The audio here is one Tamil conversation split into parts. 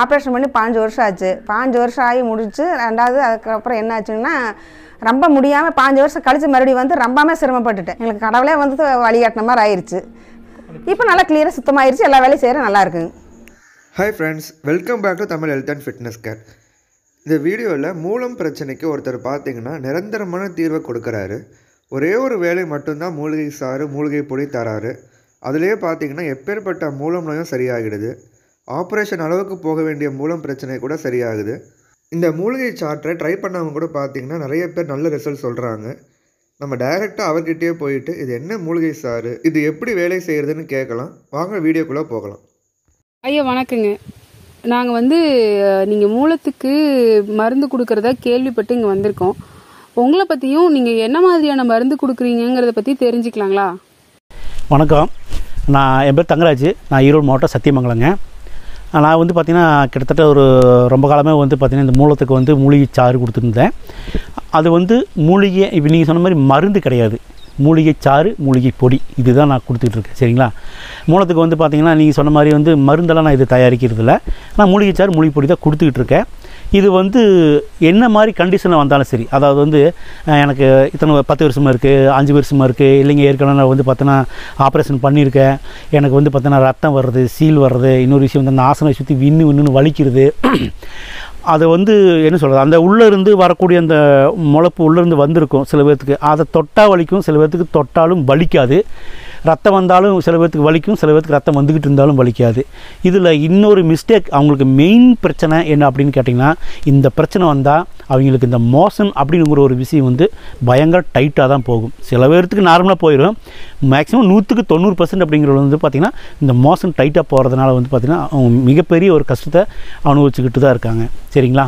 ஆப்ரேஷன் பண்ணி பாஞ்சு வருஷம் ஆச்சு. பாஞ்சு வருஷம் ஆகி முடிச்சு ரெண்டாவது அதுக்கப்புறம் என்ன ஆச்சுன்னா ரொம்ப முடியாமல் பாஞ்சு வருஷம் கழிச்சு மறுபடியும் வந்து ரொம்பவே சிரமப்பட்டுட்டேன். எங்களுக்கு கடவுளே வந்து வழிகாட்டின மாதிரி ஆயிடுச்சு இப்போ நல்லா கிளியராக சுத்தமாயிருச்சு. எல்லா வேலையும் செய்கிற நல்லா இருக்குங்க hi friends welcome back to Tamil health and fitness care இந்த வீடியோவில் மூலம் பிரச்சனைக்கு ஒருத்தர் பார்த்தீங்கன்னா நிரந்தரமான தீர்வை கொடுக்குறாரு. ஒரே ஒரு வேலை மட்டும்தான் மூலிகை சாறு மூலிகை பொடி தராரு. அதுலேயே பார்த்தீங்கன்னா எப்பேற்பட்ட மூலம் நோயும் சரியாகிடுது. ஆப்ரேஷன் அளவுக்கு போக வேண்டிய மூலம் பிரச்சனை கூட சரியாகுது. இந்த மூலிகை சாற்றை ட்ரை பண்ணவங்க கூட பார்த்தீங்கன்னா நிறைய பேர் நல்ல ரிசல்ட் சொல்கிறாங்க நம்ம டைரெக்டாக அவர்கிட்டயே போயிட்டு இது என்ன மூலிகை சாறு? இது எப்படி வேலை செய்கிறதுன்னு கேட்கலாம். வாங்க வீடியோக்குள்ளே போகலாம். ஐயா வணக்கங்க. நாங்கள் வந்து நீங்கள் மூலத்துக்கு மருந்து கொடுக்கறதா கேள்விப்பட்டு இங்கே வந்திருக்கோம். உங்களை பற்றியும் நீங்கள் என்ன மாதிரியான மருந்து கொடுக்குறீங்கிறத பற்றி தெரிஞ்சுக்கலாங்களா? வணக்கம். நான் என் பேர் தங்கராஜ். நான் ஈரோடு மாவட்டம் சத்தியமங்கலங்க. நான் வந்து பார்த்திங்கன்னா கிட்டத்தட்ட ஒரு ரொம்ப காலமே வந்து பார்த்திங்கன்னா இந்த மூலத்துக்கு வந்து மூலிகை சாறு கொடுத்துருந்தேன். அது வந்து மூலிகை இப்போ நீங்கள் சொன்ன மாதிரி மருந்து கிடையாது. மூலிகை சாறு மூலிகை பொடி இதுதான் நான் கொடுத்துட்ருக்கேன். சரிங்களா? மூலத்துக்கு வந்து பார்த்திங்கன்னா நீங்கள் சொன்ன மாதிரி வந்து மருந்தெல்லாம் நான் இது தயாரிக்கிறது இல்லை நான் மூலிகை சாறு மூலிகை பொடி தான் கொடுத்துக்கிட்டு இருக்கேன் இது வந்து என்ன மாதிரி கண்டிஷனில் வந்தாலும் சரி. அதாவது வந்து எனக்கு இத்தனை பத்து வருஷமாக இருக்குது அஞ்சு வருஷமாக இருக்குது இல்லைங்க ஏற்கனவே நான் வந்து பார்த்தோன்னா ஆப்ரேஷன் பண்ணியிருக்கேன். எனக்கு வந்து பார்த்தோன்னா ரத்தம் வர்றது சீல் வர்றது இன்னொரு விஷயம் வந்து அந்த ஆசனை சுற்றி விண்ணு விண்ணுன்னு வலிக்கிறது. அதை வந்து என்ன சொல்கிறது அந்த உள்ளேருந்து வரக்கூடிய அந்த முளைப்பு உள்ளேருந்து வந்திருக்கும் சில பேர்த்துக்கு. அதை தொட்டால் வலிக்கும் சில பேர்த்துக்கு தொட்டாலும் வலிக்காது. ரத்தம் வந்தாலும் சில பேர்த்துக்கு வலிக்கும் சில பேர்த்துக்கு ரத்தம் வந்துக்கிட்டு இருந்தாலும் வலிக்காது. இதில் இன்னொரு மிஸ்டேக் அவங்களுக்கு மெயின் பிரச்சனை என்ன அப்படின்னு கேட்டிங்கன்னா இந்த பிரச்சனை வந்தால் அவங்களுக்கு இந்த மோஷன் அப்படிங்கிற ஒரு விஷயம் வந்து பயங்கர டைட்டாக தான் போகும். சில பேர்த்துக்கு நார்மலாக போயிடும் மேக்ஸிமம் நூற்றுக்கு தொண்ணூறு பர்சன்ட் அப்படிங்கிறது வந்து பார்த்திங்கன்னா இந்த மோஷன் டைட்டாக போகிறதுனால வந்து பார்த்திங்கன்னா அவங்க மிகப்பெரிய ஒரு கஷ்டத்தை அனுபவிச்சுக்கிட்டு தான் இருக்காங்க. சரிங்களா?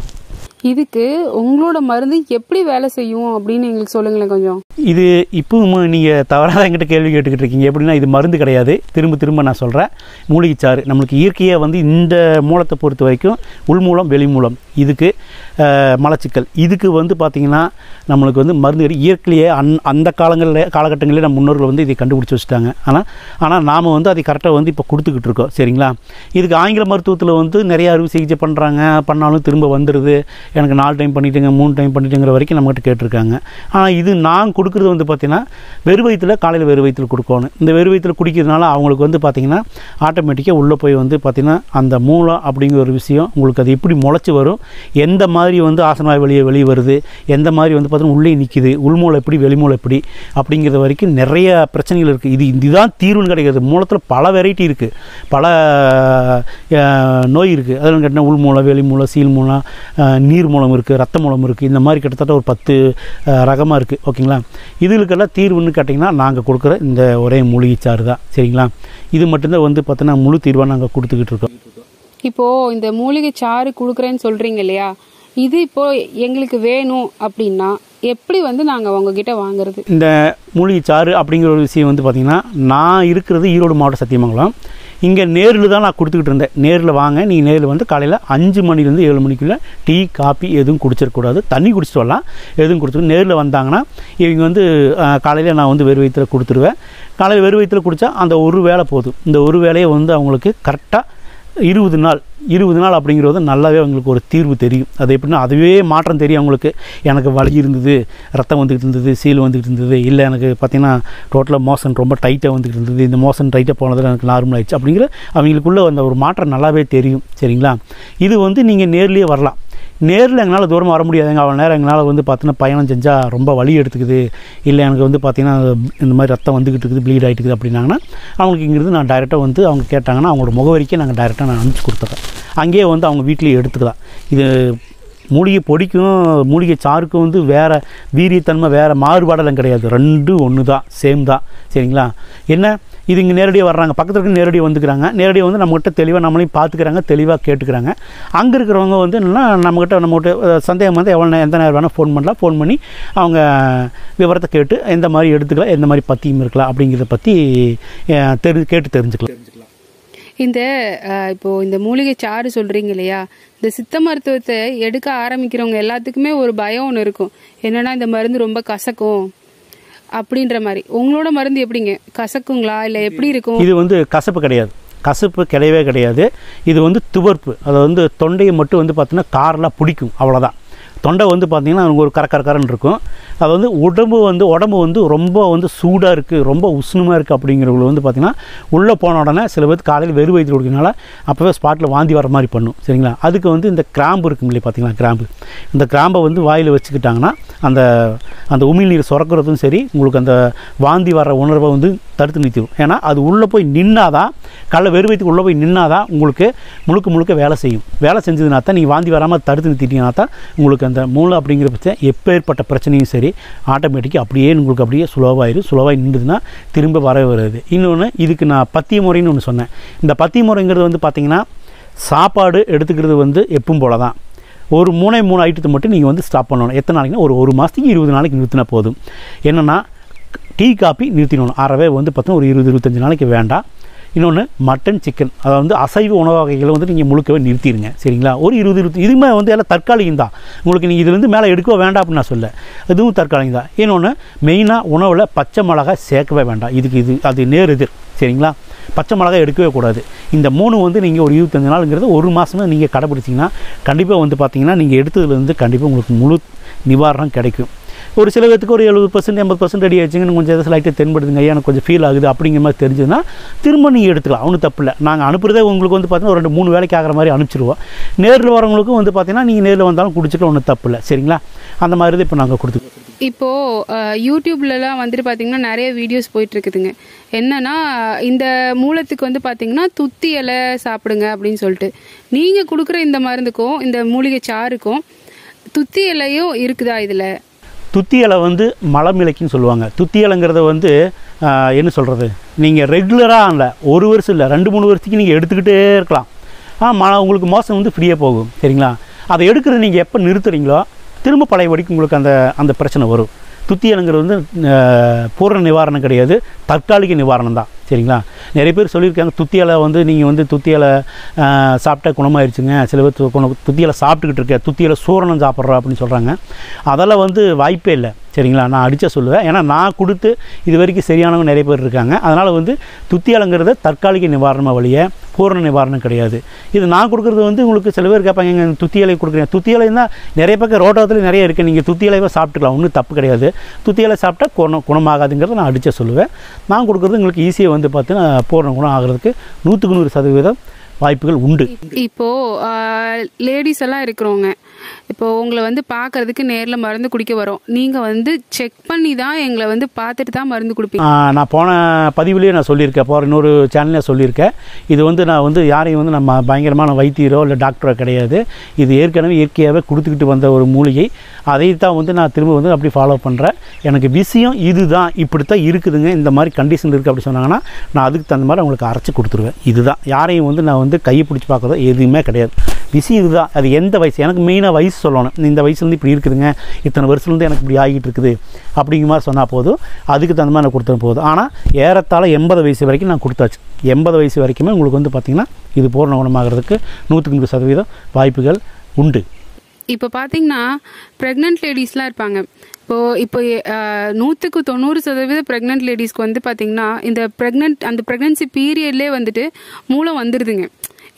இதுக்கு உங்களோட மருந்து எப்படி வேலை செய்யும் அப்படின்னு எங்களுக்கு சொல்லுங்களேன் கொஞ்சம். இது இப்பவும் நீங்கள் தவறாக என்கிட்ட கேள்வி கேட்டுக்கிட்டு இருக்கீங்க. எப்படின்னா இது மருந்து கிடையாது. திரும்ப திரும்ப நான் சொல்கிறேன் மூலிகைச்சாறு நம்மளுக்கு இயற்கையாக வந்து இந்த மூலத்தை பொறுத்த வரைக்கும் உள்மூலம் வெளிமூலம். இதுக்கு மலச்சிக்கல். இதுக்கு வந்து பார்த்திங்கன்னா நம்மளுக்கு வந்து மருந்து இயற்கையிலேயே அந் அந்த காலங்களில் காலகட்டங்களிலே நம்ம முன்னோர்கள் வந்து இதை கண்டுபிடிச்சி வச்சுட்டாங்க. ஆனால் ஆனால் நாம் வந்து அதை கரெக்டாக வந்து இப்போ கொடுத்துக்கிட்டு இருக்கோம். சரிங்களா? இதுக்கு ஆங்கில மருத்துவத்தில் வந்து நிறைய அறுவை சிகிச்சை பண்ணுறாங்க பண்ணாலும் திரும்ப வந்துடுது எனக்கு நாலு டைம் பண்ணிட்டுங்க மூணு டைம் பண்ணிட்டுங்கிற வரைக்கும் நம்மகிட்ட கேட்டிருக்காங்க. ஆனால் இது நான் கொடுக்குறது வந்து பார்த்திங்கன்னா வெறு வயிற்றுல காலையில் வெறு வயிற்றுல கொடுக்கணும். இந்த வெறு வயிற்றுல குடிக்கிறதுனால அவங்களுக்கு வந்து பார்த்திங்கன்னா ஆட்டோமேட்டிக்காக உள்ளே போய் வந்து பார்த்திங்கன்னா அந்த மூலம் அப்படிங்கிற ஒரு விஷயம் உங்களுக்கு அது எப்படி முளைச்சி வரும்? எந்த மாதிரி வந்து ஆசனவாய் வெளியே வெளியே வருது எந்த மாதிரி வந்து பார்த்தீங்கன்னா உள்ளே நிற்கிது உள்மூளை எப்படி வெளிமூளை எப்படி அப்படிங்கிறது வரைக்கும் நிறைய பிரச்சனைகள் இருக்குது இது இதுதான் தீர்வுன்னு கிடைக்கிறது. மூலத்தில் பல வெரைட்டி இருக்குது பல நோய் இருக்குது அதில் கேட்டால் உள்மூலம் வெளிமூளை சீல் மூலம் நீர் மூலம் இருக்குது ரத்த மூலம் இருக்குது இந்த மாதிரி கிட்டத்தட்ட ஒரு பத்து ரகமாக இருக்குது ஓகேங்களா? இதுகளுக்கெல்லாம் தீர்வுன்னு கேட்டிங்கன்னா நாங்கள் கொடுக்குற இந்த ஒரே மூலிகை சாறு தான். சரிங்களா? இது மட்டும்தான் வந்து பார்த்தோன்னா முழு தீர்வாக நாங்கள் கொடுத்துக்கிட்டு இருக்கோம். இப்போது இந்த மூலிகை சாறு கொடுக்குறேன்னு சொல்கிறீங்க இல்லையா? இது இப்போ எங்களுக்கு வேணும் அப்படின்னா எப்படி வந்து நாங்கள் உங்ககிட்ட வாங்குறது? இந்த மூலிகை சாறு அப்படிங்கிற ஒரு விஷயம் வந்து பார்த்திங்கன்னா நான் இருக்கிறது ஈரோடு மாவட்டம் சத்தியமங்கலம். இங்கே நேரில் தான் நான் கொடுத்துக்கிட்டு இருந்தேன். நேரில் வாங்க நீங்கள் நேரில் வந்து காலையில் அஞ்சு மணிலேருந்து ஏழு மணிக்குள்ளே டீ காப்பி எதுவும் குடிச்சிடக்கூடாது. தண்ணி குடிச்சிட்டு வரலாம். எதுவும் கொடுத்துட்டு நேரில் வந்தாங்கன்னா இவங்க வந்து காலையில் நான் வந்து வெறு வயிற்றில் கொடுத்துருவேன். காலையில் வெறு வயிற்றில் குடித்தா அந்த ஒரு வேலை போதும். இந்த ஒரு வேலையை வந்து அவங்களுக்கு கரெக்டாக இருபது நாள் இருபது நாள் அப்படிங்கிறது நல்லாவே அவங்களுக்கு ஒரு தீர்வு தெரியும். அது எப்படின்னா அதுவே மாற்றம் தெரியும் அவங்களுக்கு. எனக்கு வலி இருந்தது ரத்தம் வந்துக்கிட்டு இருந்தது சீல் வந்துக்கிட்டு இருந்தது இல்லை எனக்கு பார்த்தீங்கன்னா டோட்டலாக மோசன் ரொம்ப டைட்டாக வந்துக்கிட்டு இருந்தது இந்த மோஷன் டைட்டாக போனதில் எனக்கு நார்மல் ஆயிடுச்சு அப்படிங்கிற அவங்களுக்குள்ள அந்த ஒரு மாற்றம் நல்லாவே தெரியும் சரிங்களா? இது வந்து நீங்கள் நேர்லேயே வரலாம். நேரில் எங்களால் தூரமாக வர முடியாதுங்க. அவ்வளோ நேரம் எங்களால் வந்து பார்த்தீங்கன்னா பயணம் செஞ்சால் ரொம்ப வலி எடுத்துக்குது. இல்லை எனக்கு வந்து பார்த்திங்கன்னா இந்த மாதிரி ரத்தம் வந்துக்கிட்டு இருக்குது ப்ளீட் ஆகிட்டு இருக்குது அப்படின்னாங்கன்னா அவங்களுக்கு இங்கிருந்து நான் டைரெக்டாக வந்து அவங்க கேட்டாங்கன்னா அவங்களோட முகவரிக்கே நாங்கள் டைரெக்டாக நான் அனுப்பிச்சி கொடுத்துட்றேன் அங்கேயே வந்து அவங்க வீட்லேயே எடுத்துக்கலாம். இது மூலிகை பொடிக்கும் மூலிகை சாருக்கும் வந்து வேறு வீரியத்தன்மை வேறு மாறுபாடெல்லாம் கிடையாது. ரெண்டும் ஒன்று தான் சேம் தான். சரிங்களா? என்ன? இது இங்கே நேரடியாக வர்றாங்க. பக்கத்தில் இருக்க நேரடியாக வந்துக்கிறாங்க. நேரடியாக வந்து நம்மகிட்ட தெளிவாக நம்மளையும் பார்த்துக்கிறாங்க தெளிவாக கேட்டுக்கிறாங்க. அங்கே இருக்கிறவங்க வந்து என்னென்னா நம்மகிட்ட நம்மகிட்ட சந்தேகம் வந்து எவ்வளோ நேரம் எந்த நேரம் வேணால் ஃபோன் பண்ணலாம். ஃபோன் பண்ணி அவங்க விவரத்தை கேட்டு எந்த மாதிரி எடுத்துக்கலாம் எந்த மாதிரி பற்றியும் இருக்கலாம் அப்படிங்கிறத பற்றி தெரி கேட்டு தெரிஞ்சுக்கலாம். இந்த அஹ், இப்போ இந்த மூலிகை சாறு சொல்றீங்க இல்லையா? இந்த சித்த மருத்துவத்தை எடுக்க ஆரம்பிக்கிறவங்க எல்லாத்துக்குமே ஒரு பயம் ஒன்று இருக்கும். என்னன்னா இந்த மருந்து ரொம்ப கசக்கும் அப்படின்ற மாதிரி. உங்களோட மருந்து எப்படிங்க? கசக்குங்களா? இல்லை எப்படி இருக்கும்? இது வந்து கசப்பு கிடையாது. கசப்பு கிடையவே கிடையாது. இது வந்து துவர்ப்பு. அதை வந்து தொண்டையை மட்டும் வந்து பார்த்தீங்கன்னா காரெலாம் பிடிக்கும். அவ்வளோதான் தொண்டை வந்து பார்த்திங்கன்னா ஒரு கரக்கரக்கரன்னு இருக்கும். அது வந்து உடம்பு வந்து உடம்பு வந்து ரொம்ப வந்து சூடாக இருக்குது ரொம்ப உஷ்ணமாக இருக்குது அப்படிங்கிறவங்க வந்து பார்த்திங்கன்னா உள்ளே போன உடனே சில பேர் காலையில் வெறு வயிற்று கொடுக்கறதுனால அப்போவே ஸ்பாட்டில் வாந்தி வர மாதிரி பண்ணும் சரிங்களா? அதுக்கு வந்து இந்த கிராம்பு இருக்கும் இல்லையா பார்த்தீங்களா? கிராம்பு. இந்த கிராம்பை வந்து வாயில் வச்சுக்கிட்டாங்கன்னா அந்த அந்த உமிழ்நீர் சுரக்கிறதும் சரி உங்களுக்கு அந்த வாந்தி வர உணர்வை வந்து தடுத்து நிறுத்திடும். ஏன்னா அது உள்ளே போய் நின்னாதான் காலைல வெறுவைத்துக்கு வயிற்றுக்கு உள்ளே போய் நின்னாதான் உங்களுக்கு முழுக்க முழுக்க வேலை செய்யும். வேலை செஞ்சதுனா தான் நீங்கள் வாந்தி வராமல் தடுத்து நிறுத்திட்டீங்கன்னா தான் உங்களுக்கு அந்த மூளை அப்படிங்கிற பிரச்சனை எப்பேற்பட்ட பிரச்சனையும் சரி ஆட்டோமேட்டிக்காக அப்படியே உங்களுக்கு அப்படியே சுலோவாயிரும் சுலோவாகி நின்றுதுன்னா திரும்ப வரவே வராது. இன்னொன்று இதுக்கு நான் பத்திய முறைன்னு ஒன்று சொன்னேன். இந்த பத்திய முறைங்கிறது வந்து பார்த்திங்கன்னா சாப்பாடு எடுத்துக்கிறது வந்து எப்பவும் போல தான் ஒரு மூணே மூணு ஐட்டத்தை மட்டும் நீங்கள் வந்து ஸ்டாப் பண்ணணும். எத்தனை நாளைக்குன்னா? ஒரு ஒரு மாதத்துக்கு இருபது நாளைக்கு நிறுத்தினா போதும். என்னென்னா டீ காப்பி நிறுத்திடணும். அறவே வந்து பார்த்தோன்னா ஒரு இருபது இருபத்தஞ்சி நாளைக்கு வேண்டாம். இன்னொன்று மட்டன் சிக்கன் அதை வந்து அசைவ உணவு வகைகளை வந்து நீங்கள் முழுக்கவே நிறுத்திடுங்க. சரிங்களா? ஒரு இருபது இருபது இதுவுமே வந்து எல்லாம் தற்காலிகம் தான். உங்களுக்கு நீங்கள் இதுலேருந்து மேலே எடுக்கவே வேண்டாம் அப்படின்னு நான் சொல்ல இதுவும் தற்காலிகம் தான். இன்னொன்று மெயினாக உணவில் பச்சை மிளகாய் சேர்க்கவே வேண்டாம். இதுக்கு இது அது நேர் எதிர். சரிங்களா? பச்சை மிளகாய் எடுக்கவே கூடாது. இந்த மூணு வந்து நீங்கள் ஒரு இருபத்தஞ்சு நாளுங்கிறது ஒரு மாதமே நீங்கள் கடைப்பிடிச்சிங்கன்னா கண்டிப்பாக வந்து பார்த்தீங்கன்னா நீங்கள் எடுத்ததுலேருந்து கண்டிப்பாக உங்களுக்கு முழு நிவாரணம் கிடைக்கும். ஒரு சில பேத்துக்கு ஒரு எழுபது பர்சன்ட் எண்பது பர்சன்ட் ரெடி ஆச்சுங்கன்னு கொஞ்சம் எதாவது லைட்டாக தென்படுதுங்க ஐயா எனக்கு கொஞ்சம் ஃபீல் ஆகுது அப்படிங்கிற மாதிரி தெரிஞ்சதுன்னா திரும்ப நீங்கள் எடுத்துக்கலாம். ஒன்றும் தப்பு இல்லை. நாங்கள் அனுப்புகிறதே உங்களுக்கு வந்து பார்த்தீங்கன்னா ஒரு ரெண்டு மூணு வேலைக்கு ஆகிற மாதிரி அனுப்பிச்சிருவோம். நேரில் வரவங்களுக்கும் வந்து பார்த்தீங்கன்னா நீங்கள் நேரில் வந்தாலும் குடிச்சிட்டு ஒன்றும் தப்பு இல்லை. சரிங்களா? அந்த மாதிரி தான் இப்போ நாங்கள் கொடுத்து இப்போ யூடியூப்லலாம் வந்துட்டு பார்த்தீங்கன்னா நிறைய வீடியோஸ் போயிட்டு இருக்குதுங்க என்னன்னா இந்த மூலத்துக்கு வந்து பார்த்தீங்கன்னா துத்தி இலை சாப்பிடுங்க அப்படின்னு சொல்லிட்டு. நீங்கள் கொடுக்குற இந்த மருந்துக்கும் இந்த மூலிகை சாறுக்கும் துத்தி இலையும் இருக்குதா இதில்? துத்தி இலை வந்து மலமிளக்கின்னு சொல்லுவாங்க. துத்தி இலைங்கிறத வந்து என்ன சொல்கிறது நீங்கள் ரெகுலராக இல்லை ஒரு வருஷம் இல்லை ரெண்டு மூணு வருஷத்துக்கு நீங்கள் எடுத்துக்கிட்டே இருக்கலாம். ஆனால் ம உங்களுக்கு மோசம் வந்து ஃப்ரீயாக போகும் சரிங்களா? அதை எடுக்கிறது நீங்கள் எப்போ நிறுத்துறீங்களோ திரும்ப பழையபடிக்கு உங்களுக்கு அந்த அந்த பிரச்சனை வரும். துத்தி இலைங்கிறது வந்து பூர்ண நிவாரணம் கிடையாது. தற்காலிக நிவாரணம் தான். சரிங்களா? நிறைய பேர் சொல்லியிருக்காங்க துத்தி இலை வந்து நீங்கள் வந்து துத்தி இலை சாப்பிட்டா குணமாயிருச்சுங்க. சில பேர் து- குண துத்தி சாப்பிட்டுக்கிட்டு இருக்க துத்தியலை சூரணம் சாப்பிட்றோம் அப்படின்னு சொல்கிறாங்க அதெல்லாம் வந்து வாய்ப்பே இல்லை. சரிங்களா? நான் அடித்த சொல்லுவேன். ஏன்னா நான் கொடுத்து இது வரைக்கும் சரியானவங்க நிறைய பேர் இருக்காங்க. அதனால் வந்து துத்தி தற்காலிக நிவாரணமாக வழிய பூரண நிவாரணம் கிடையாது. இது நான் கொடுக்குறது வந்து உங்களுக்கு சில பேர் கேட்பாங்க எங்கள் துத்தியலை கொடுக்குறேன் துத்தி நிறைய பக்கம் ரோட்டத்தில் நிறைய இருக்குது நீங்கள் துத்தி சாப்பிட்டுக்கலாம். ஒன்றும் தப்பு கிடையாது. துத்தி இலை சாப்பிட்டா குணம் குணமாகாதுங்கிறத நான் அடித்த சொல்லுவேன். நான் கொடுக்குறது உங்களுக்கு ஈஸியாக வந்து பார்த்தீங்கன்னா பூரண குணம் ஆகிறதுக்கு நூற்றுக்கு நூறு சதவீதம் வாய்ப்புகள் உண்டு. இப்போது லேடிஸ் எல்லாம் இருக்கிறவங்க இப்போது உங்களை வந்து பார்க்கறதுக்கு நேரில் மருந்து குடிக்க வரோம். நீங்கள் வந்து செக் பண்ணி தான் எங்களை வந்து பார்த்துட்டு தான் மருந்து கொடுப்பீங்க. நான் போன பதிவுலேயே நான் சொல்லியிருக்கேன். போகிற இன்னொரு சேனலில் சொல்லியிருக்கேன். இது வந்து நான் வந்து யாரையும் வந்து நம்ம பயங்கரமான வைத்தியரோ இல்லை டாக்டரோ கிடையாது. இது ஏற்கனவே இயற்கையாகவே கொடுத்துக்கிட்டு வந்த ஒரு மூலிகை. அதை தான் வந்து நான் திரும்ப வந்து அப்படி ஃபாலோ பண்ணுறேன் எனக்கு விஷயம் இதுதான். இப்படித்தான் இருக்குதுங்க. இந்த மாதிரி கண்டிஷன் இருக்குது அப்படி சொன்னாங்கன்னா நான் அதுக்கு தகுந்த மாதிரி அவங்களுக்கு அரைச்சி கொடுத்துருவேன். இதுதான். யாரையும் வந்து நான் வந்து கையை பிடிச்சி பார்க்குறதோ எதுவுமே கிடையாது. விஷயம் இதுதான். அது எந்த வயசு? எனக்கு மெயினாக வயசு சொல்லணும். இந்த வயசுலேருந்து இப்படி இருக்குதுங்க. இத்தனை வருஷத்துலேருந்து எனக்கு இப்படி ஆகிட்டு இருக்குது அப்படிங்கிற மாதிரி சொன்னால் போதும். அதுக்கு தகுந்த மாதிரி நான் கொடுத்தா போதும். ஆனால் ஏறத்தாழ எண்பது வயசு வரைக்கும் நான் கொடுத்தாச்சு. எண்பது வயசு வரைக்குமே உங்களுக்கு வந்து பார்த்திங்கன்னா இது பூர்ண குணமாகிறதுக்கு நூற்றுக்கு நூறு சதவீதம் வாய்ப்புகள் உண்டு. இப்போ பார்த்தீங்கன்னா ப்ரெக்னென்ட் லேடிஸ்லாம் இருப்பாங்க. இப்போது இப்போ நூற்றுக்கு தொண்ணூறு சதவீத ப்ரெக்னென்ட் லேடிஸ்க்கு வந்து பார்த்திங்கன்னா இந்த ப்ரெக்னென்ட் அந்த ப்ரெக்னென்சி பீரியட்லேயே வந்துட்டு மூளை வந்துடுதுங்க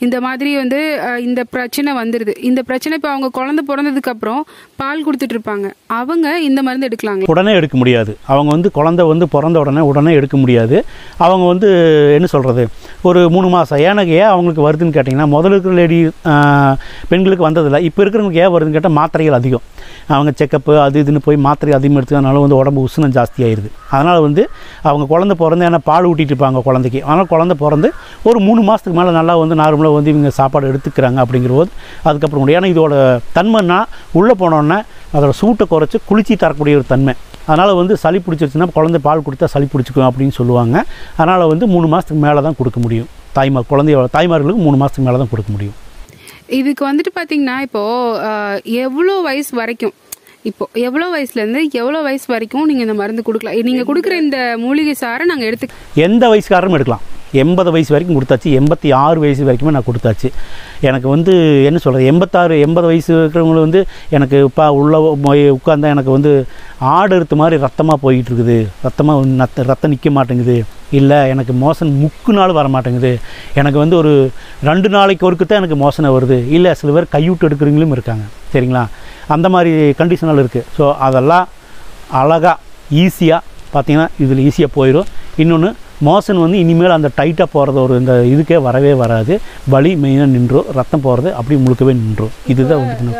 இந்த மாதிரி வந்து இந்த பிரச்சனை வந்துடுது இந்த பிரச்சனை இப்போ அவங்க குழந்தை பிறந்ததுக்கு அப்புறம் பால் கொடுத்துட்டு இருப்பாங்க. அவங்க இந்த மருந்து எடுக்கலாங்க உடனே எடுக்க முடியாது. அவங்க வந்து குழந்தை வந்து பிறந்த உடனே உடனே எடுக்க முடியாது. அவங்க வந்து என்ன சொல்கிறது ஒரு மூணு மாதம் ஏனக்கு ஏன் அவங்களுக்கு வருதுன்னு கேட்டிங்கன்னா முதல்ல இருக்கிற லேடி பெண்களுக்கு வந்ததில்லை. இப்போ இருக்கிறவங்களுக்கு ஏன் வருதுன்னு கேட்டால் மாத்திரைகள் அதிகம். அவங்க செக்கப்பு அது இதுன்னு போய் மாத்திரை அதிகம் எடுத்துக்கிறதுனால வந்து உடம்பு உஷ்ணம் ஜாஸ்தியாயிருது. அதனால் வந்து அவங்க குழந்தை பிறந்து ஏன்னா பால் ஊட்டிட்டு இருப்பாங்க குழந்தைக்கு. அதனால் குழந்தை பிறந்து ஒரு மூணு மாதத்துக்கு மேலே நல்லா வந்து நார்மலாக வந்து இவங்க சாப்பாடு எடுத்துக்கிறாங்க அப்படிங்கிற போது அதுக்கப்புறம் ஏன்னா இதோட தன்மைன்னா உள்ளே போனோன்னே அதோட சூட்டை குறைச்சி குளிர்ச்சி தரக்கூடிய ஒரு தன்மை. அதனால் வந்து சளி பிடிச்சிருச்சுன்னா குழந்தை பால் கொடுத்தா சளி பிடிச்சிக்கும் அப்படின்னு சொல்லுவாங்க. அதனால் வந்து மூணு மாதத்துக்கு மேலே தான் கொடுக்க முடியும். தாய்மார் குழந்தையோட தாய்மார்களுக்கு மூணு மாதத்துக்கு மேலே தான் கொடுக்க முடியும். இதுக்கு வந்துட்டு பார்த்தீங்கன்னா இப்போ அஹ், எவ்வளோ வயசு வரைக்கும் இப்போ எவ்வளோ வயசுலேருந்து எவ்வளோ வயசு வரைக்கும் நீங்கள் இந்த மருந்து கொடுக்கலாம்? நீங்கள் கொடுக்குற இந்த மூலிகை சாரை நாங்கள் எடுத்து எந்த வயசுக்காரரும் எடுக்கலாம். எண்பது வயசு வரைக்கும் கொடுத்தாச்சு. எண்பத்தி ஆறு வயசு வரைக்குமே நான் கொடுத்தாச்சு. எனக்கு வந்து என்ன சொல்கிறது எண்பத்தாறு எண்பது வயசு இருக்கிறவங்களும் வந்து எனக்கு இப்போ உள்ளே போய் உட்காந்தா எனக்கு வந்து ஆடு எடுத்த மாதிரி ரத்தமாக போயிட்டு இருக்குது ரத்தமாக நத்த ரத்தம் நிற்க மாட்டேங்குது. இல்லை எனக்கு மோசன் முக்கு நாள் வர மாட்டேங்குது. எனக்கு வந்து ஒரு ரெண்டு நாளைக்கு ஒருக்கு தான் எனக்கு மோசனை வருது. இல்லை சில பேர் கைவிட்டு எடுக்கிறவங்களும் இருக்காங்க. சரிங்களா? அந்த மாதிரி கண்டிஷனால் இருக்குது ஸோ அதெல்லாம் அழகாக ஈஸியாக பார்த்திங்கன்னா இதில் ஈஸியாக போயிடும் இன்னொன்று மோசன் வந்து இனிமேல் அந்த டைட்டாக போகிறது ஒரு இந்த இதுக்கே வரவே வராது. வலி மெயினாக நின்றும் ரத்தம் போகிறது அப்படி முழுக்கவே நின்றும் இதுதான் வந்து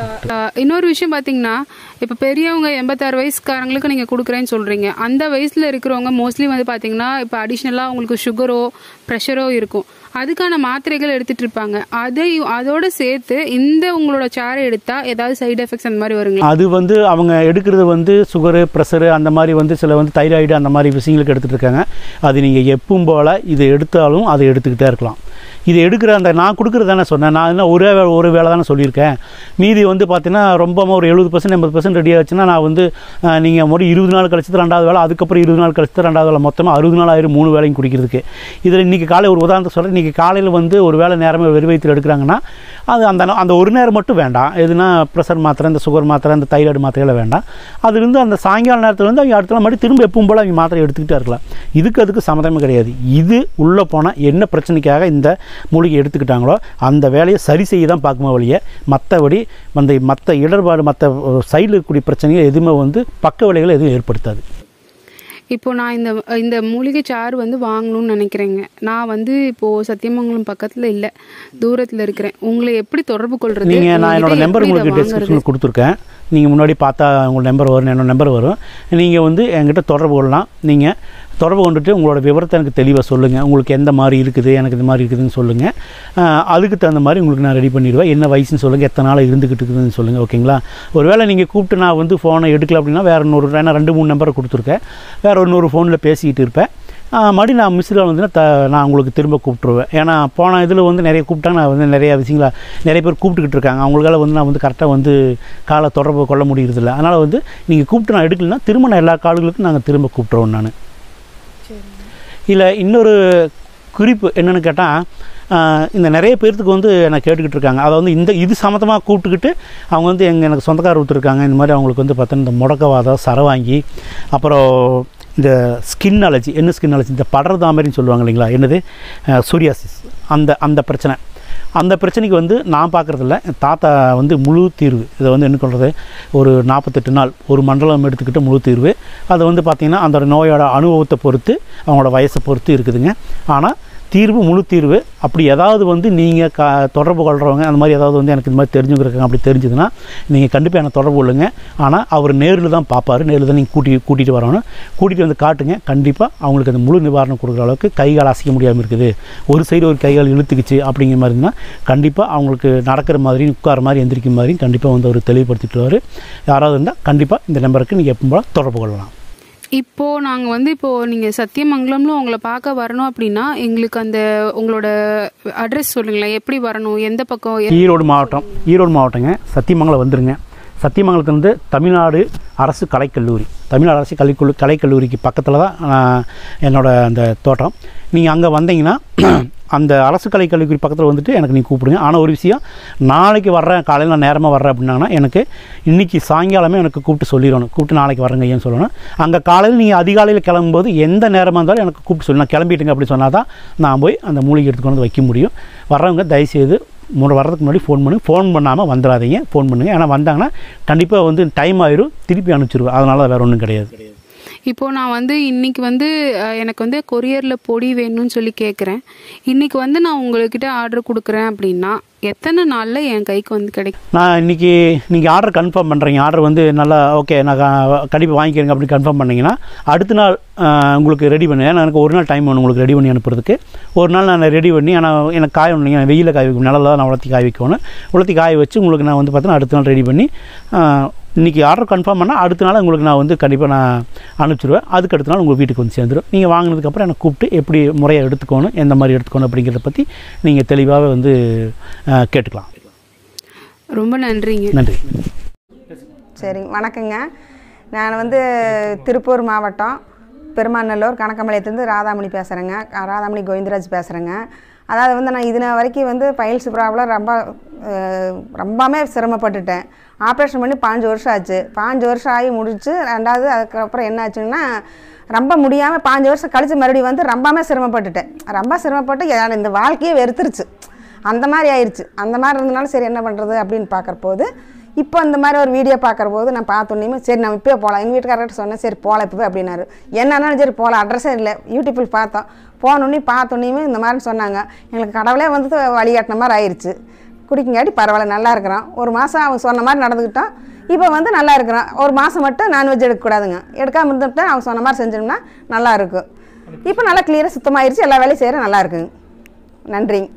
இன்னொரு விஷயம் பார்த்தீங்கன்னா இப்போ பெரியவங்க எண்பத்தாறு வயசுக்காரங்களுக்கு நீங்கள் கொடுக்குறேன்னு சொல்கிறீங்க அந்த வயசில் இருக்கிறவங்க மோஸ்ட்லி வந்து பார்த்தீங்கன்னா இப்போ அடிஷ்னலாக அவங்களுக்கு சுகரோ ப்ரெஷரோ இருக்கும். அதுக்கான மாத்திரைகள் எடுத்துட்டு இருப்பாங்க. அதை அதோட சேர்த்து இந்த உங்களோட சாரை எடுத்தா ஏதாவது சைடு எஃபெக்ட்ஸ் அந்த மாதிரி வருங்க அது வந்து அவங்க எடுக்கிறது வந்து சுகரு ப்ரெஷரு அந்த மாதிரி வந்து சில வந்து தைராய்டு அந்த மாதிரி விஷயங்களுக்கு எடுத்துகிட்டு இருக்காங்க. அது நீங்கள் எப்பவும் போல் இதை எடுத்தாலும் அதை எடுத்துக்கிட்டே இருக்கலாம். இது எடுக்கிற அந்த நான் கொடுக்குறது தானே சொன்னேன். நான் என்ன ஒரே வே- ஒரு வேலை தானே சொல்லியிருக்கேன். மீதி வந்து பார்த்தீங்கன்னா ரொம்ப ஒரு எழுபது பர்சன்ட் எண்பது பர்சன்ட் ரெடி ஆச்சுன்னா நான் வந்து நீங்கள் ஒரு இருபது நாள் கழிச்சு ரெண்டாவது வேலை அதுக்கப்புறம் இருபது நாள் கழிச்சு ரெண்டாவது வேலை மொத்தமாக அறுபது நாள் ஆயிரம் மூணு வேலையும் குடிக்கிறதுக்கு. இதில் இன்றைக்கி காலை ஒரு உதாரணத்தை சொல்கிறேன் இன்றைக்கி காலையில் வந்து ஒரு வேளை நேரமே வெறு வயிற்றில் எடுக்கிறாங்கன்னா அது அந்த அந்த ஒரு நேரம் மட்டும் வேண்டாம். எதுனா ப்ரெஷர் மாத்திரை இந்த சுகர் மாத்திரை இந்த தைராய்டு மாத்திரைகளை வேண்டாம். அதுலேருந்து அந்த சாயங்கால நேரத்தில் வந்து அவங்க அடுத்த மறுபடியும் திரும்ப எப்பவும் போல் அவங்க மாத்திரை எடுத்துக்கிட்டே இருக்கலாம். இதுக்கு அதுக்கு சம்மந்தமே கிடையாது. இது உள்ளே போனால் என்ன பிரச்சனைக்காக இந்த மூலிகை எடுத்துக்கிட்டாங்களோ அந்த வேலையை சரி செய்ய தான் பார்க்குமா வழியே மற்றபடி அந்த மற்ற இடர்பாடு மற்ற சைடில் இருக்கக்கூடிய பிரச்சனைகள் எதுவுமே வந்து பக்க விலைகளை எதுவும் ஏற்படுத்தாது. இப்போ நான் இந்த இந்த மூலிகை சாறு வந்து வாங்கணும்னு நினைக்கிறேங்க. நான் வந்து இப்போ சத்தியமங்கலம் பக்கத்துல இல்ல தூரத்துல இருக்கிறேன். உங்களை எப்படி தொடர்பு கொள்றது? நீங்கள் நான் என்னோட நம்பர் உங்களுக்கு கொடுத்துருக்கேன். நீங்கள் முன்னாடி பார்த்தா உங்கள் நம்பர் வரும் என்னோட நம்பர் வரும். நீங்கள் வந்து என்கிட்ட தொடர்பு கொள்ளலாம். நீங்கள் தொடர்பு கொண்டுட்டு உங்களோட விவரத்தை எனக்கு தெளிவாக சொல்லுங்கள் உங்களுக்கு எந்த மாதிரி இருக்குது எனக்கு இந்த மாதிரி இருக்குதுன்னு சொல்லுங்கள் அதுக்கு தகுந்த மாதிரி உங்களுக்கு நான் ரெடி பண்ணிடுவேன். என்ன வயசுன்னு சொல்லுங்கள் எத்தனை நாள் இருந்துக்கிட்டு இருக்குதுன்னு சொல்லுங்கள் ஓகேங்களா? ஒருவேளை நீங்கள் கூப்பிட்டு நான் வந்து ஃபோனை எடுக்கல அப்படின்னா வேறு இன்னொரு ஏன்னா ரெண்டு மூணு நம்பரை கொடுத்துருக்கேன். வேறு இன்னொரு ஃபோனில் பேசிக்கிட்டு இருப்பேன். மறுபடியும் நான் மிஸ்ஸில் வந்து த நான் உங்களுக்கு திரும்ப கூப்பிட்ருவேன் ஏன்னா போன இதில் வந்து நிறைய கூப்பிட்டாங்க. நான் வந்து நிறைய விஷயங்கள நிறைய பேர் கூப்பிட்டுக்கிட்டு இருக்காங்க. அவங்களுக்கால வந்து நான் வந்து கரெக்டாக வந்து காலை தொடர்பு கொள்ள முடியறதில்ல. அதனால் வந்து நீங்கள் கூப்பிட்டு நான் எடுக்கலைன்னா திரும்ப நான் எல்லா கால்களுக்கும் நாங்கள் திரும்ப கூப்பிட்ருவோம் நான். இல்லை இன்னொரு குறிப்பு என்னென்னு கேட்டால் இந்த நிறைய பேர்த்துக்கு வந்து நான் கேட்டுக்கிட்டு இருக்காங்க. அதை வந்து இந்த இது சம்மந்தமாக கூப்பிட்டுக்கிட்டு அவங்க வந்து எங்கள் எனக்கு சொந்தக்கார ஒருத்தருக்காங்க இந்த மாதிரி அவங்களுக்கு வந்து பார்த்தீங்கன்னா இந்த முடக்கவாதம் சரவாங்கி அப்புறம் இந்த ஸ்கின் அலர்ஜி என்ன ஸ்கின் அலர்ஜி இந்த படர்தாமரின்னு சொல்லுவாங்க இல்லைங்களா? என்னது? சூரியாசிஸ் அந்த அந்த பிரச்சனை. அந்த பிரச்சனைக்கு வந்து நான் பார்க்குறதில்ல. தாத்தா வந்து முழு தீர்வு. இதை வந்து என்ன சொல்கிறது ஒரு நாற்பத்தெட்டு நாள் ஒரு மண்டலம் எடுத்துக்கிட்டு முழு தீர்வு. அது வந்து பார்த்திங்கன்னா அந்த நோயோட அனுபவத்தை பொறுத்து அவங்களோட வயசை பொறுத்து இருக்குதுங்க. ஆனால் தீர்வு முழு தீர்வு. அப்படி ஏதாவது வந்து நீங்கள் க தொடர்பு கொள்கிறவங்க அந்த மாதிரி ஏதாவது வந்து எனக்கு இந்த மாதிரி தெரிஞ்சுக்கிறாங்க அப்படி தெரிஞ்சதுன்னா நீங்கள் கண்டிப்பாக எனக்கு தொடர்பு கொள்ளுங்க. ஆனால் அவர் நேரில் தான் பார்ப்பார் நேரில் தான் நீங்கள் கூட்டி கூட்டிகிட்டு வரணும். கூட்டிகிட்டு வந்து காட்டுங்க. கண்டிப்பாக அவங்களுக்கு அந்த முழு நிவாரணம் கொடுக்குற அளவுக்கு கைகால் அசைக்க முடியாமல் இருக்குது. ஒரு சைடு ஒரு கைகால் இழுத்துக்குச்சு அப்படிங்கிற மாதிரி இருந்தால் கண்டிப்பாக அவங்களுக்கு நடக்கிற மாதிரி உட்கார மாதிரி எந்திரிக்கிற மாதிரி கண்டிப்பாக வந்து அவர் தெளிவுபடுத்திட்டுருவார் யாராவது இருந்தால் கண்டிப்பாக இந்த நம்பருக்கு நீங்கள் எப்போ தொடர்பு கொள்ளலாம். இப்போ நாங்கள் வந்து இப்போ நீங்கள் சத்தியமங்கலம்ல உங்களை பார்க்க வரணும் அப்படின்னா எங்களுக்கு அந்த உங்களோட அட்ரஸ் சொல்லுங்களேன். எப்படி வரணும்? எந்த பக்கம்? ஈரோடு மாவட்டம். ஈரோடு மாவட்டங்க. சத்தியமங்கலம் வந்துருங்க. சத்தியமங்கலத்துலேருந்து தமிழ்நாடு அரசு கலைக்கல்லூரி. தமிழ்நாடு அரசு கலைக்கல்லூ கலைக்கல்லூரிக்கு பக்கத்தில் தான் நான் என்னோட அந்த தோட்டம். நீங்கள் அங்கே வந்தீங்கன்னா அந்த அரசு கலைக்கல்லூரி பக்கத்தில் வந்துட்டு எனக்கு நீங்கள் கூப்பிடுங்க. ஆனால் ஒரு விஷயம் நாளைக்கு வர்றேன் காலையில் நான் நேரமாக வர்றேன் அப்படின்னாங்கன்னா எனக்கு இன்றைக்கி சாயங்காலமே எனக்கு கூப்பிட்டு சொல்லிடணும். கூப்பிட்டு நாளைக்கு வரேங்க ஏன்னு சொல்லணும். அங்கே காலையில் நீங்கள் அதிகாலையில் கிளம்பும்போது எந்த நேரமாக இருந்தாலும் எனக்கு கூப்பிட்டு சொல்லி. நான் கிளம்பிட்டுங்க அப்படி சொன்னால் தான் நான் போய் அந்த மூலிகை எடுத்துக்கொண்டு வந்து வைக்க முடியும். வர்றவங்க தயவுசெய்து முறை வர்றதுக்கு முன்னாடி ஃபோன் பண்ணுங்கள் ஃபோன் பண்ணாமல் வந்துடாதீங்க ஃபோன் பண்ணுங்கள் ஏன்னா வந்தாங்கன்னா கண்டிப்பாக வந்து டைம் ஆயிரும். திருப்பி அனுப்பிச்சிருவோம் அதனால வேறு ஒன்றும் கிடையாது. இப்போது நான் வந்து இன்னைக்கு வந்து எனக்கு வந்து கொரியரில் பொடி வேணும்னு சொல்லி கேட்குறேன் இன்றைக்கி வந்து நான் உங்கள்கிட்ட ஆர்டர் கொடுக்குறேன் அப்படின்னா எத்தனை நாளில் என் கைக்கு வந்து கிடைக்கும் நான் இன்றைக்கி நீங்கள் ஆர்டர் கன்ஃபார்ம் பண்ணுறீங்க ஆர்டர் வந்து நல்லா ஓகே நான் கண்டிப்பாக வாங்கிக்கிறேங்க அப்படின்னு கன்ஃபார்ம் பண்ணிங்கன்னா அடுத்த நாள் உங்களுக்கு ரெடி பண்ணி ஏன்னா எனக்கு ஒரு நாள் டைம் வேணும் உங்களுக்கு ரெடி பண்ணி அனுப்புறதுக்கு. ஒரு நாள் நான் ரெடி பண்ணி ஆனால் எனக்கு காய நீங்கள் வெயிலில் காய வைக்கணும். நல்லா நான் உலர்த்தி காய வைக்கணும். உலர்த்தி காய வச்சு உங்களுக்கு நான் வந்து பார்த்தீங்கன்னா அடுத்த நாள் ரெடி பண்ணி இன்றைக்கி ஆர்டர் கன்ஃபார்ம் பண்ணால் அடுத்த நாள் உங்களுக்கு நான் வந்து கண்டிப்பாக நான் அனுப்பிச்சிடுவேன் அதுக்கு அடுத்த நாள் உங்கள் வீட்டுக்கு வந்து சேர்ந்துடும் நீங்கள் வாங்கினதுக்கப்புறம் எனக்கு கூப்பிட்டு எப்படி முறையாக எடுத்துக்கணும் எந்த மாதிரி எடுத்துக்கணும் அப்படிங்கிறத பற்றி நீங்கள் தெளிவாகவே வந்து கேட்டுக்கலாம். ரொம்ப நன்றிங்க. நன்றி. சரிங்க வணக்கங்க. நான் வந்து திருப்பூர் மாவட்டம் பெருமாநல்லூர் கணக்கம்பாளையத்துலேருந்து ராதாமணி பேசுகிறேங்க ராதாமணி கோவிந்தராஜ் பேசுகிறேங்க அதாவது வந்து நான் இதுன வரைக்கும் வந்து பைல்ஸ் ப்ராப்ளம் ரொம்ப ரொம்பவே சிரமப்பட்டுட்டேன். ஆப்ரேஷன் பண்ணி பாஞ்சு வருஷம் ஆச்சு. பாஞ்சு வருஷம் ஆகி முடிச்சு ரெண்டாவது அதுக்கப்புறம் என்ன ஆச்சுன்னா ரொம்ப முடியாமல் பாஞ்சு வருஷம் கழித்து மறுபடியும் வந்து ரொம்பவே சிரமப்பட்டுட்டேன். ரொம்ப சிரமப்பட்டு இந்த வாழ்க்கையே வெறுத்துருச்சு. அந்த மாதிரி ஆயிடுச்சு அந்த மாதிரி இருந்தனால சரி என்ன பண்ணுறது அப்படின்னு பார்க்குற போது இப்போ இந்த மாதிரி ஒரு வீடியோ பார்க்குற போது நான் பார்த்தோன்னே சரி நம்ம இப்போயே போகலாம் எங்கள் வீட்டுக்காரர்கிட்ட சொன்னேன் சரி போகலாம் இப்போவே அப்படின்னாரு. என்னன்னாலும் சரி போகலாம் அட்ரஸே இல்லை. யூடியூப்பில் பார்த்தோம். போனோன்னே பார்த்தோன்னே இந்த மாதிரி சொன்னாங்க. எங்களுக்கு கடவுளே வந்து வழிகாட்டின மாதிரி ஆயிடுச்சு குடிக்கங்காட்டி பரவாயில்ல நல்லா இருக்கிறோம் ஒரு மாதம் அவங்க சொன்ன மாதிரி நடந்துக்கிட்டோம் இப்போ வந்து நல்லா இருக்கிறோம் ஒரு மாதம் மட்டும் நான்வெஜ் எடுக்கக்கூடாதுங்க. எடுக்காமல் இருந்துட்டு அவங்க சொன்ன மாதிரி செஞ்சோம்னா நல்லா இருக்கும். இப்போ நல்லா கிளியராக சுத்தமாகிருச்சு எல்லா வேலையும் செய்கிற நல்லா இருக்குங்க. நன்றிங்க